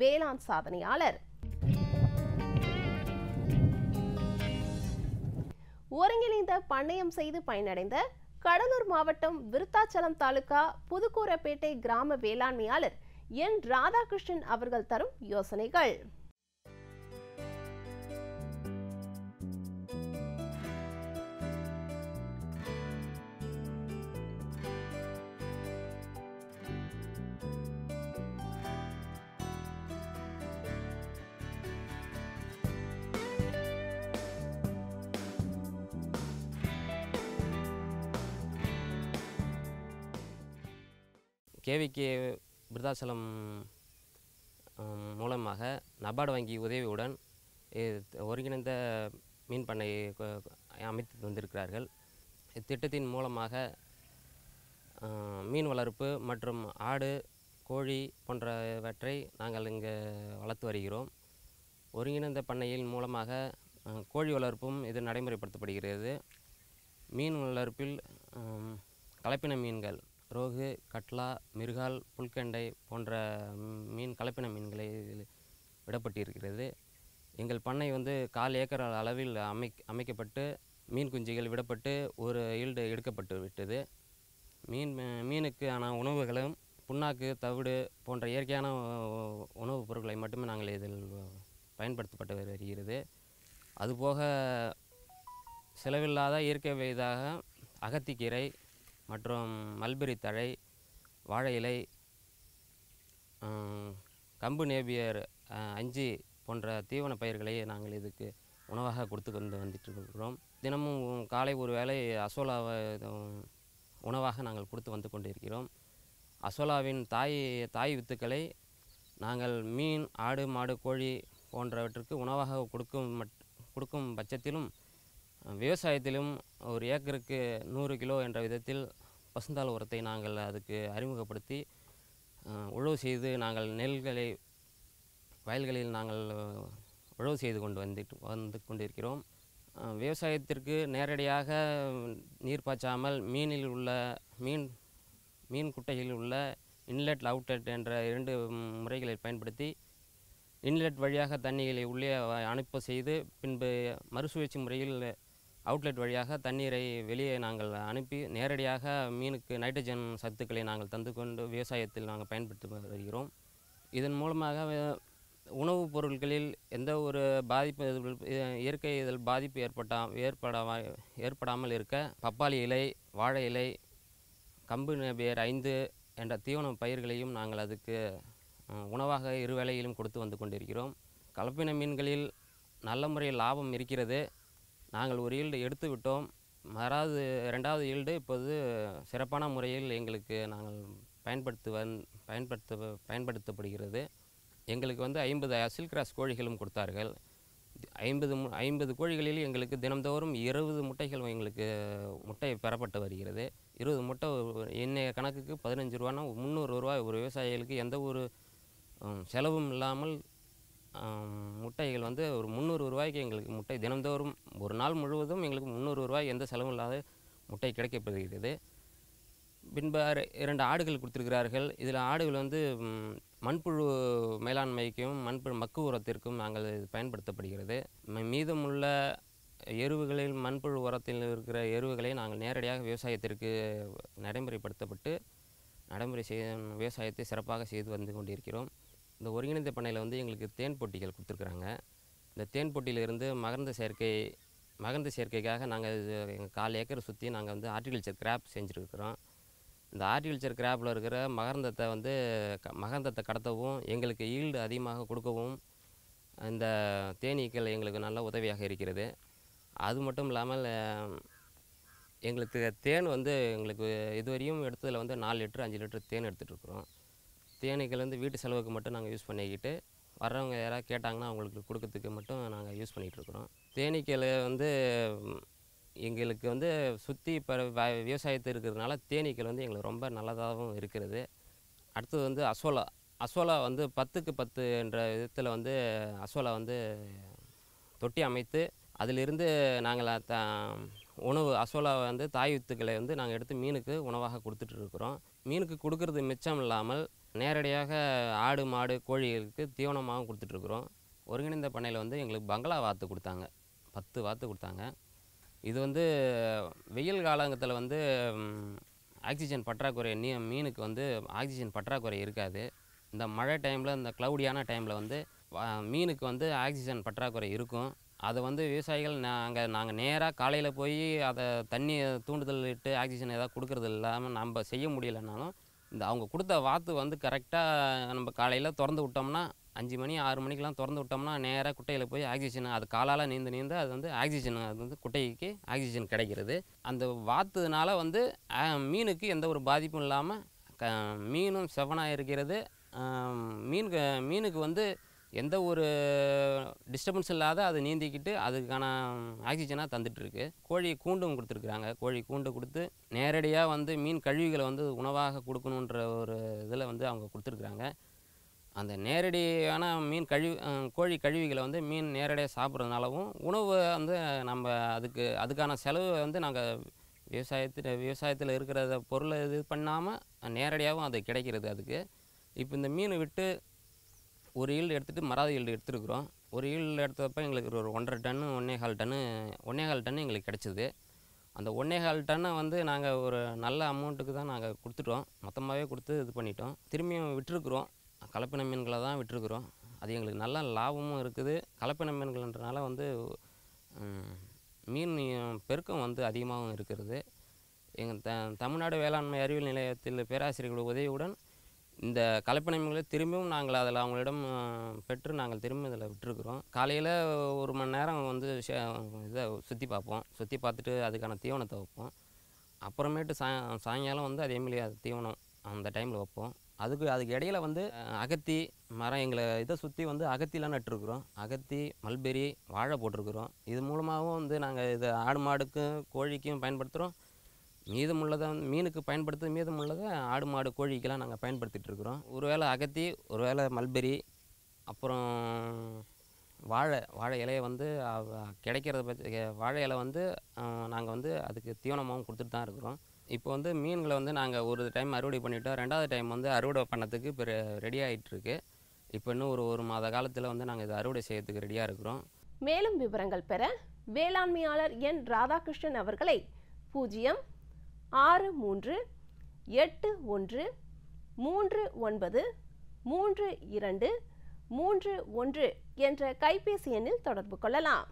வேளாண் சாதனையாளர். ஒருங்கிணைந்த பண்ணையம் செய்து பயனடைந்த கடலூர் மாவட்டம் விருத்தாச்சலம் தாலுகா புதுக்கூரப்பேட்டை கிராம வேளாண்மையாளர் என் ராதாகிருஷ்ணன் அவர்கள் தரும் யோசனைகள். கேவிகே விருதாச்சலம் மூலமாக நபார்டு வங்கி உதவியுடன் ஒருங்கிணைந்த மீன் பண்ணை அமைத்து வந்திருக்கிறார்கள் இத்திட்டத்தின் மூலமாக மீன் வளர்ப்பு மற்றும் ஆடு கோழி போன்றவற்றை நாங்கள் இங்கே வளர்த்து வருகிறோம். ஒருங்கிணைந்த பண்ணையின் மூலமாக கோழி வளர்ப்பும் இது நடைமுறைப்படுத்தப்படுகிறது. மீன் வளர்ப்பில் கலப்பின மீன்கள் ரோகு கட்லா மிருகால் புல்கெண்டை போன்ற மீன் கலப்பின மீன்களை இதில் விடப்பட்டிருக்கிறது. எங்கள் பண்ணை வந்து கால் ஏக்கர் அளவில் அமை அமைக்கப்பட்டு மீன் குஞ்சுகள் விடப்பட்டு ஒரு ஈல்டு எடுக்கப்பட்டு விட்டது. மீன் மீனுக்கான உணவுகளும் புண்ணாக்கு தவிடு போன்ற இயற்கையான உணவுப் பொருட்களை மட்டுமே நாங்கள் இதில் பயன்படுத்தப்பட்டு வருகிறது. அதுபோக செலவில்லாத இயற்கை வயதாக அகத்திக்கீரை மற்றும் மல்பெரி தழை வாழை இலை கம்பு நேபியர் அஞ்சு அஞ்சி போன்ற தீவன பயிர்களை நாங்கள் இதுக்கு உணவாக கொடுத்து கொண்டு வந்துட்டுருக்கிறோம். தினமும் காலை ஒரு வேளை அசோலாவை உணவாக நாங்கள் கொடுத்து வந்து கொண்டு இருக்கிறோம் அசோலாவின் தாய் தாய் வித்துக்களை நாங்கள் மீன் ஆடு மாடு கோழி போன்றவற்றுக்கு உணவாக கொடுக்கும் மட் கொடுக்கும் பட்சத்திலும் விவசாயத்திலும் ஒரு ஏக்கருக்கு நூறு கிலோ என்ற விதத்தில் பசுந்தாள் உரத்தை நாங்கள் அதுக்கு அறிமுகப்படுத்தி உழவு செய்து நாங்கள் நெல்களை வயல்களில் நாங்கள் உழவு செய்து கொண்டு வந்துட்டு வந்து கொண்டிருக்கிறோம். விவசாயத்திற்கு நேரடியாக நீர் பாய்ச்சாமல் மீனில் உள்ள மீன் மீன் குட்டைகளில் உள்ள இன்லெட் அவுட்லெட் என்ற இரண்டு முறைகளை பயன்படுத்தி இன்லெட் வழியாக தண்ணிகளை உள்ளே அனுப்ப செய்து பின்பு மறுசுழற்சி முறையில் அவுட்லெட் வழியாக தண்ணீரை வெளியே நாங்கள் அனுப்பி நேரடியாக மீனுக்கு நைட்ரஜன் சத்துக்களை நாங்கள் தந்து கொண்டு விவசாயத்தில் நாங்கள் பயன்படுத்தி வருகிறோம். இதன் மூலமாக உணவுப் பொருட்களில் எந்த ஒரு பாதிப்பு இயற்கை இதில் பாதிப்பு ஏற்பட்டா ஏற்பட ஏற்படாமல் இருக்க பப்பாளி இலை வாழை இலை கம்பு நபியர் ஐந்து என்ற தீவன பயிர்களையும் நாங்கள் அதுக்கு உணவாக இருவேளையிலும் கொடுத்து வந்து கொண்டிருக்கிறோம். கலப்பின மீன்களில் நல்ல முறையில் லாபம் இருக்கிறது. நாங்கள் ஒரு ஈல்டு எடுத்து விட்டோம். மறாவது ரெண்டாவது ஈல்டு இப்போது சிறப்பான முறையில் எங்களுக்கு நாங்கள் பயன்படுத்து வந் பயன்படுத்த பயன்படுத்தப்படுகிறது. எங்களுக்கு வந்து ஐம்பது அசில் கிராஸ் கோழிகளும் கொடுத்தார்கள். ஐம்பது மு ஐம்பது கோழிகளில் எங்களுக்கு தினம்தோறும் இருபது முட்டைகள் எங்களுக்கு முட்டை பெறப்பட்டு வருகிறது. இருபது முட்டை ஒரு- கணக்குக்கு பதினஞ்சு ரூபானா முந்நூறு ரூபாய் ஒரு விவசாயிகளுக்கு எந்த ஒரு செலவும் இல்லாமல் முட்டைகள் வந்து ஒரு முந்நூறு ரூபாய்க்கு எங்களுக்கு முட்டை தினந்தோறும் ஒரு நாள் முழுவதும் எங்களுக்கு முந்நூறு ரூபாய் எந்த செலவும் இல்லாத முட்டை கிடைக்கப்படுகிறது. பின்பு இரண்டு ஆடுகள் கொடுத்துருக்கிறார்கள். இதில் ஆடுகள் வந்து மண்புழு மேலாண்மைக்கும் மண்புழு மக்கு உரத்திற்கும் நாங்கள் இது பயன்படுத்தப்படுகிறது. மீதமுள்ள எருவுகளில் மண்புழு உரத்தில் இருக்கிற எருவுகளை நாங்கள் நேரடியாக விவசாயத்திற்கு நடைமுறைப்படுத்தப்பட்டு நடைமுறை செய்ய விவசாயத்தை சிறப்பாக செய்து வந்து கொண்டிருக்கிறோம். இந்த ஒருங்கிணைந்த பண்ணையில் வந்து எங்களுக்கு தேன் போட்டிகள் கொடுத்துருக்குறாங்க. இந்த தேன் போட்டியிலிருந்து மகர்ந்த சேர்க்கை மகர்ந்த சேர்க்கைக்காக நாங்கள் எங்கள் கால் ஏக்கர் சுற்றி நாங்கள் வந்து ஆர்டிகல்ச்சர் கிராப் செஞ்சுருக்கிறோம். இந்த ஆர்டிகல்ச்சர் கிராப்பில் இருக்கிற மகரந்தத்தை வந்து க- மகரந்தத்தை கடத்தவும் எங்களுக்கு ஈல்டு அதிகமாக கொடுக்கவும் இந்த தேனீக்கள் எங்களுக்கு நல்ல உதவியாக இருக்கிறது. அது மட்டும் இல்லாமல் எங்களுக்கு தேன் வந்து எங்களுக்கு இதுவரையும் எடுத்ததில் வந்து நாலு லிட்டர் அஞ்சு லிட்டர் தேன் எடுத்துகிட்ருக்குறோம் இருக்கிறோம். தேனீக்கள் வந்து வீட்டு செலவுக்கு மட்டும் நாங்கள் யூஸ் பண்ணிக்கிட்டு வர்றவங்க யாராவது கேட்டாங்கன்னா அவங்களுக்கு கொடுக்கறதுக்கு மட்டும் நாங்கள் யூஸ் பண்ணிகிட்டு இருக்கிறோம் தேனீக்கள் வந்து எங்களுக்கு வந்து சுற்றி இப்போ விவசாயத்து இருக்கிறதுனால தேனீக்கள் வந்து எங்களுக்கு ரொம்ப நல்லதாகவும் இருக்கிறது. அடுத்தது வந்து அசோலா. அசோலா வந்து பத்துக்கு பத்து என்ற விதத்தில் வந்து அசோலா வந்து தொட்டி அமைத்து அதிலிருந்து நாங்கள் த உணவு அசோலா வந்து தாய் வித்துக்களை வந்து நாங்கள் எடுத்து மீனுக்கு உணவாக கொடுத்துட்டு இருக்கிறோம் மீனுக்கு கொடுக்கறது மிச்சம் இல்லாமல் நேரடியாக ஆடு மாடு கோழிகளுக்கு தீவனமாகவும் கொடுத்துட்ருக்குறோம். ஒருங்கிணைந்த பண்ணையில் வந்து எங்களுக்கு பங்களா வாத்து கொடுத்தாங்க. பத்து வாத்து கொடுத்தாங்க. இது வந்து வெயில் காலங்கத்தில் வந்து ஆக்சிஜன் பற்றாக்குறை நீ மீனுக்கு வந்து ஆக்சிஜன் பற்றாக்குறை இருக்காது. இந்த மழை டைமில் இந்த க்ளவுடியான டைமில் வந்து மீனுக்கு வந்து ஆக்சிஜன் பற்றாக்குறை இருக்கும். அதை வந்து விவசாயிகள் நாங்கள் நாங்கள் நேராக காலையில் போய் அதை தண்ணி தூண்டுதல் இட்டு ஆக்சிஜன் எதாவது கொடுக்கறது இல்லாமல் நம்ம செய்ய முடியலைனாலும் இந்த அவங்க கொடுத்த வாத்து வந்து கரெக்டாக நம்ம காலையில் திறந்து விட்டோம்னா அஞ்சு மணி ஆறு மணிக்கெலாம் திறந்து விட்டோம்னா நேராக குட்டையில் போய் ஆக்சிஜன் அது காலால் நீந்து நீந்து அது வந்து ஆக்சிஜன் அது வந்து குட்டைக்கு ஆக்சிஜன் கிடைக்கிறது. அந்த வாத்துனால வந்து மீனுக்கு எந்த ஒரு பாதிப்பும் இல்லாமல் க மீனும் செவனாக இருக்கிறது. மீன் மீனுக்கு வந்து எந்த ஒரு டிஸ்டர்பன்ஸ் இல்லாத அது நீந்திக்கிட்டு அதுக்கான ஆக்சிஜனாக தந்துட்டுருக்கு. கோழி கூண்டும் கொடுத்துருக்குறாங்க. கோழி கூண்டு கொடுத்து நேரடியாக வந்து மீன் கழிவுகளை வந்து உணவாக கொடுக்கணுன்ற ஒரு இதில் வந்து அவங்க கொடுத்துருக்குறாங்க. அந்த நேரடியான மீன் கழிவு கோழி கழிவுகளை வந்து மீன் நேரடியாக சாப்பிட்றதுனாலவும் உணவு வந்து நம்ம அதுக்கு அதுக்கான செலவு வந்து நாங்கள் விவசாயத்தில் விவசாயத்தில் இருக்கிறத பொருளை இது பண்ணாமல் நேரடியாகவும் அது கிடைக்கிறது அதுக்கு. இப்போ இந்த மீன் விட்டு ஒரு ஈல்டு எடுத்துகிட்டு மராத ஈல்டு எடுத்துருக்குறோம். ஒரு ஈல்டு எடுத்தப்போ எங்களுக்கு ஒரு ஒன்றரை டன்னு ஒன்றே கால் டன்னு ஒன்றே கால் டன்னு எங்களுக்கு கிடச்சிது. அந்த ஒன்றே கால் டன்னை வந்து நாங்கள் ஒரு நல்ல அமௌண்ட்டுக்கு தான் நாங்கள் கொடுத்துட்டோம். மொத்தமாகவே கொடுத்து இது பண்ணிட்டோம். திரும்பியும் விட்டுருக்குறோம். கலப்பின மீன்களை தான் விட்டுருக்குறோம். அது எங்களுக்கு நல்ல லாபமும் இருக்குது. கலப்பின மீன்கள்ன்றனால வந்து மீன் பெருக்கம் வந்து அதிகமாகவும் இருக்கிறது. எங்கள் த தமிழ்நாடு வேளாண்மை அறிவியல் நிலையத்தில் பேராசிரியர்கள் உதவியுடன் இந்த கலப்பின திரும்பவும் திரும்பியும் நாங்கள் அதில் அவங்களிடம் பெற்று நாங்கள் திரும்ப இதில் விட்டுருக்குறோம். காலையில் ஒரு மணி நேரம் வந்து இதை சுற்றி பார்ப்போம். சுற்றி பார்த்துட்டு அதுக்கான தீவனத்தை வைப்போம். அப்புறமேட்டு சாய் சாயங்காலம் வந்து அதேமாரி அது தீவனம் அந்த டைமில் வைப்போம். அதுக்கு அதுக்கு இடையில வந்து அகத்தி மரம் எங்களை இதை சுற்றி வந்து அகத்திலாம் நட்டுருக்குறோம். அகத்தி மல்பெரி வாழை போட்டிருக்குறோம். இது மூலமாகவும் வந்து நாங்கள் இது ஆடு மாடுக்கும் கோழிக்கும் பயன்படுத்துகிறோம். மீதமுள்ளதை மீனுக்கு பயன்படுத்த மீதமுள்ளதை ஆடு மாடு கோழிக்கெல்லாம் நாங்கள் பயன்படுத்திட்டு இருக்கிறோம் ஒருவேளை அகத்தி ஒருவேளை மல்பெரி அப்புறம் வாழை வாழை இலையை வந்து கிடைக்கிறத பற்றி வாழை இலை வந்து நாங்கள் வந்து அதுக்கு தீவனமாகவும் கொடுத்துட்டு தான் இருக்கிறோம். இப்போ வந்து மீன்களை வந்து நாங்கள் ஒரு டைம் அறுவடை பண்ணிட்டோம். ரெண்டாவது டைம் வந்து அறுவடை பண்ணத்துக்கு இப்போ ரெடி ஆகிட்டுருக்கு இப்போ இன்னும் ஒரு ஒரு மாத காலத்தில் வந்து நாங்கள் இதை அறுவடை செய்யறதுக்கு ரெடியாக இருக்கிறோம். மேலும் விவரங்கள் பெற வேளாண்மையாளர் என் ராதாகிருஷ்ணன் அவர்களை பூஜ்ஜியம் ஆறு மூன்று எட்டு ஒன்று மூன்று ஒன்பது மூன்று இரண்டு மூன்று ஒன்று என்ற கைபேசி எண்ணில் தொடர்பு கொள்ளலாம்.